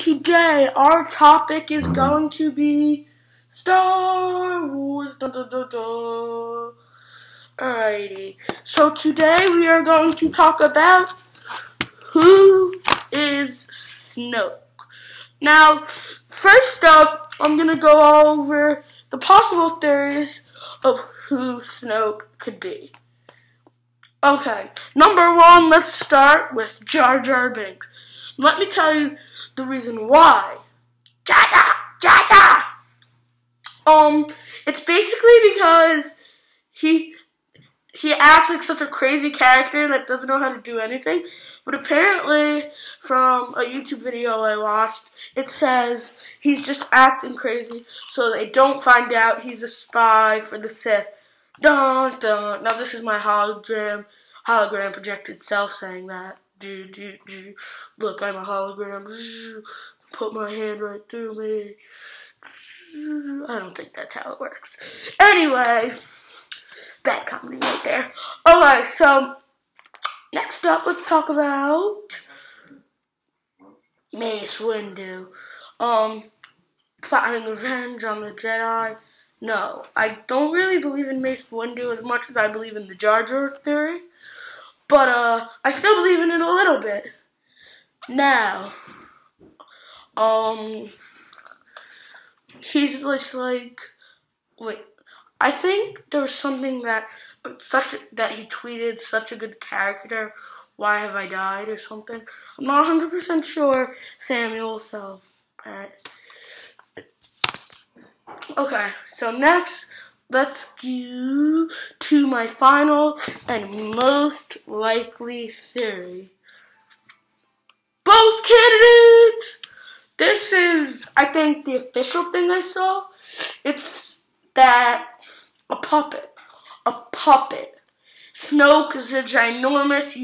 today our topic is going to be Star Wars. Da, da, da, da. Alrighty. So today we are going to talk about who is Snoke. Now, first up, I'm gonna go over the possible theories of who Snoke could be. Okay, number one, let's start with Jar Jar Binks. Let me tell you the reason why. Jar Jar. Um, it's basically because he he acts like such a crazy character that doesn't know how to do anything. But apparently, from a YouTube video I watched, it says he's just acting crazy so they don't find out he's a spy for the Sith. Dun dun. Now this is my hologram, hologram projected self saying that. Do do do. Look, I'm a hologram. Put my hand right through me. I don't think that's how it works. Anyway, bad comedy right there. Okay, so next up, let's talk about Mace Windu. Um, plotting revenge on the Jedi. No, I don't really believe in Mace Windu as much as I believe in the Jar Jar theory. But, uh, I still believe in it a little bit. Now, um, he's just like, wait, I think there was something that, such, that he tweeted, such a good character, why have I died, or something. I'm not 100% sure, Samuel, so, alright. Okay, so next, let's go to my final and most likely theory. Both candidates! This is, I think, the official thing I saw. It's that a puppet, a puppet. Snoke is a ginormous,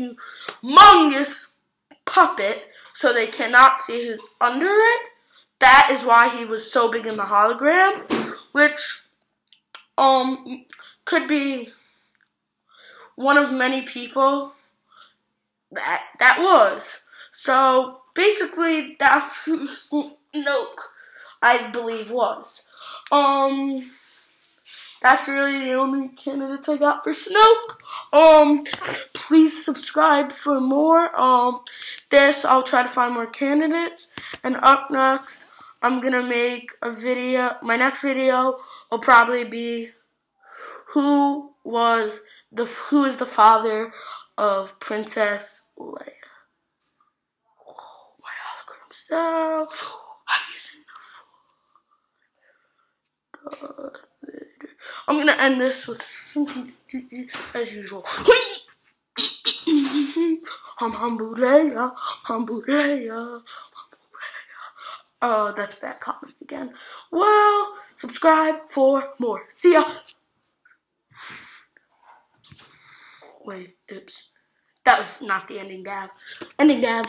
humongous puppet, so they cannot see who's under it. That is why he was so big in the hologram, which um could be one of many people that that was. So basically, that's Snoke, I believe, was. Um, that's really the only candidates I got for Snoke. Um, please subscribe for more. Um, this I'll try to find more candidates. And up next, I'm gonna make a video. My next video will probably be who was the who is the father of Princess Leia. Oh, my hologram self. I'm using the I'm gonna end this with something as usual. Leia, humble Leia. Oh, that's bad comment again. Well, subscribe for more. See ya. Wait, oops. That was not the ending dab. Ending dab.